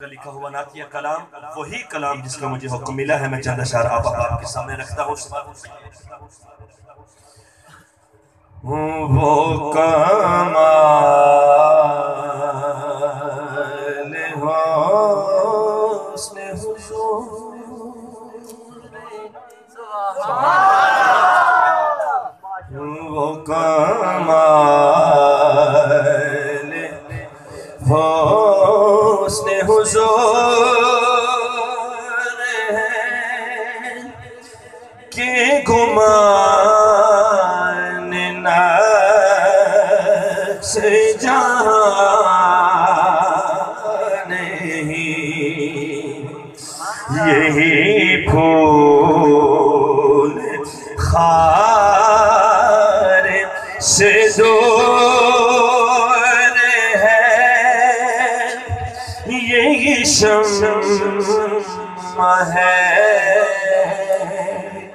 लिखा हुआ नातिया कलाम, वही कलाम जिसका मुझे हुक्म मिला है, मैं चंद अशार आप आपके सामने रखता हूँ। वो हुस्न हुजूर। वो के नक्श जहाँ नहीं। यही फूल खार से दूर है। यही शम्मा है।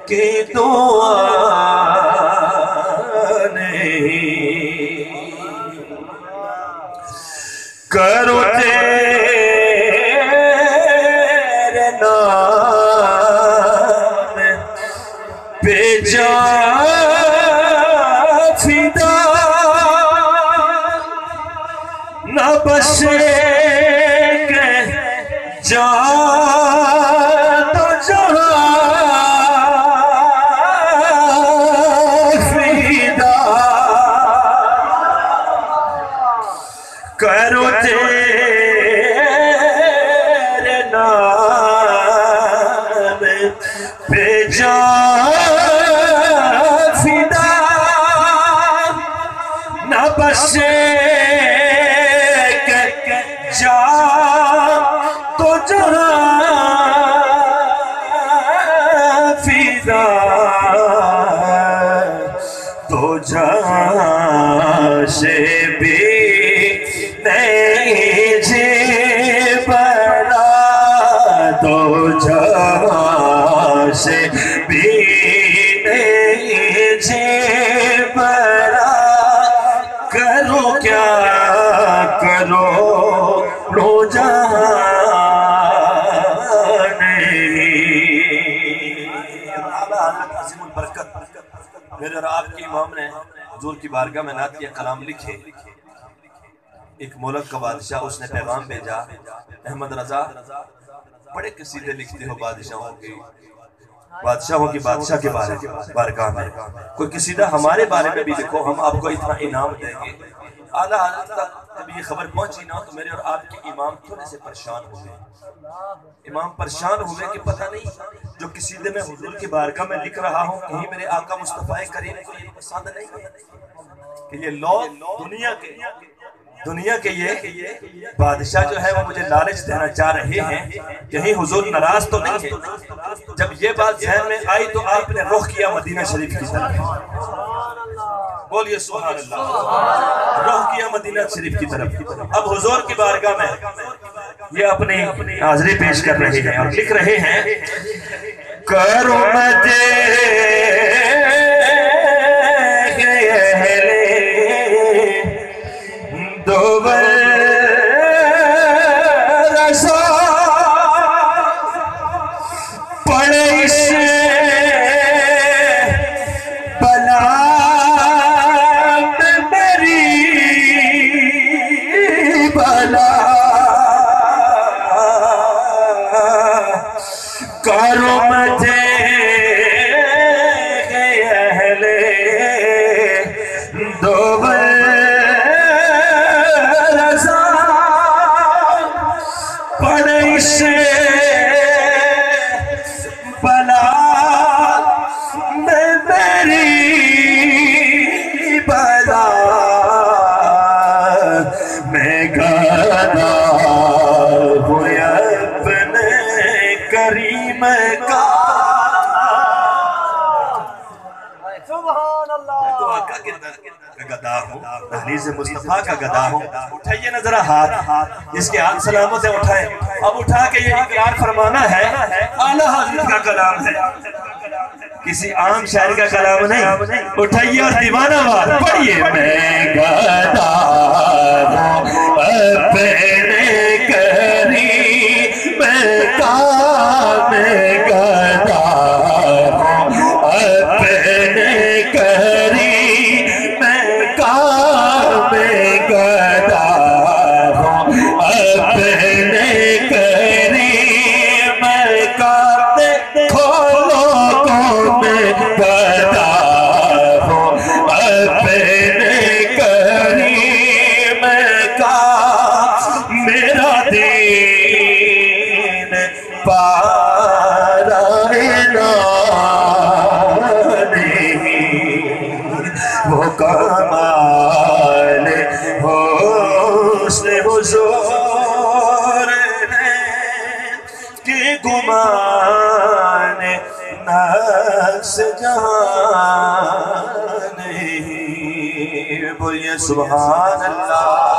कि नहीं करो तेरे नाम न बसे करो तेरे नाम पे जा फिदा। न बसे जा तो तो जहाँ से क्या करो? रो जहाँ मेरे और आपके इमाम ने हजूर की बारगाह में नात या कलाम लिखे। एक मुल्क का बादशाह उसने पैगाम भेजा, अहमद रजा, बड़े कसीदे लिखते हो बादशाहों के, बादशाहों की बादशाह के बारे में बारगाह में। कोई कसीदा हमारे बारे में भी लिखो, हम आपको इतना इनाम देंगे। आला हज़रत तक जब ये खबर पहुँची ना तो मेरे और आपके इमाम थोड़े से परेशान हो गए। इमाम परेशान हुए कि पता नहीं जो कसीदे में हुजूर की बारगाह में लिख रहा हूँ, कहीं मेरे आका मुस्तफ़ा करीम को ये पसंद नहीं है कि ये लोग दुनिया के दुनिया के ये बादशाह जो है वो मुझे लालच देना चाह रहे हैं। यही हुजूर नाराज़ तो नहीं है जब ये बात जहन में आई तो आपने रुख किया मदीना शरीफ की तरफ़। बोलिए रोह किया मदीना शरीफ की तरफ़। अब हुजूर की बारगाह में ये अपनी हाजरी पेश कर रहे हैं और लिख रहे हैं करो मज़े करो मज़े अहले दो पड़े से बला मेरी बला मैं गाना का अल्लाह तो के गदा हूँ। दहलीज मुस्तफ़ा का गदा हूँ। उठाइए ना जरा हाथ। इसके हाथ सलामत है उठाए। अब उठा के ये इकरार फरमाना है आला हज़रत का कलाम है। किसी आम शायर का कलाम नहीं। उठाइए और दीवाना वार। पढ़िए। मैं गदा हूँ। कमाल हो उसने हुजूर कि गुमान नक्स जहाँ नहीं बोलिए सुबह अल्लाह।